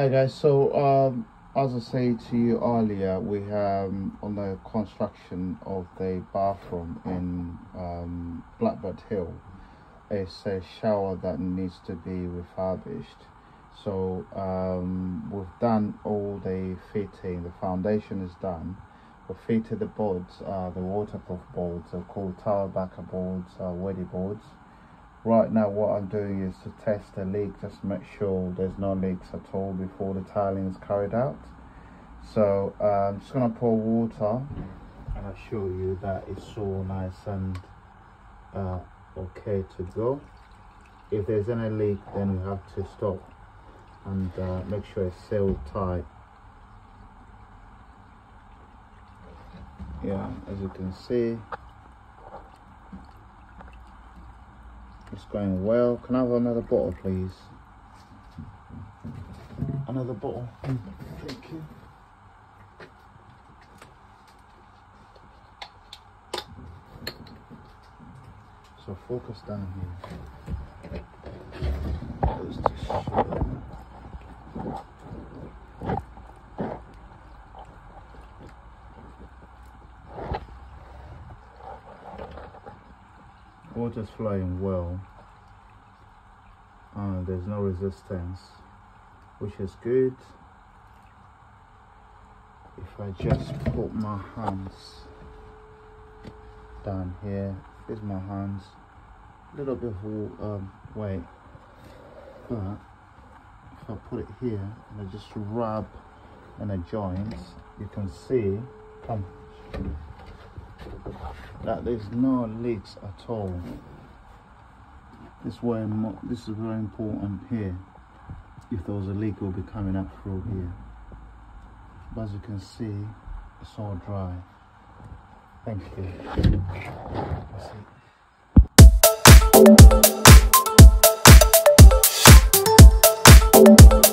Hi guys, so um, as I say to you earlier, we have on the construction of the bathroom in um, Blackbird Hill. It's a shower that needs to be refurbished. So um, we've done all the fitting, the foundation is done. We've fitted the boards, uh, the waterproof boards, they're called tower backer boards, uh, wedi boards right now what I'm doing is to test the leak just to make sure there's no leaks at all before the tiling is carried out. So uh, I'm just gonna pour water and I'll show you that it's so nice and uh, okay to go. If there's any leak then we have to stop and uh, make sure it's sealed tight. Yeah as you can see It's going well. Can I have another bottle, please? Another bottle. Thank you. So focus down here. Water's flowing well and there's no resistance which is good. If I just put my hands down here here's my hands a little bit of um, weight but if I put it here and I just rub in the joints you can see come that there's no leaks at all this is why this is very important here. If there was a leak, it would be coming up through here. But as you can see, it's all dry. Thank you.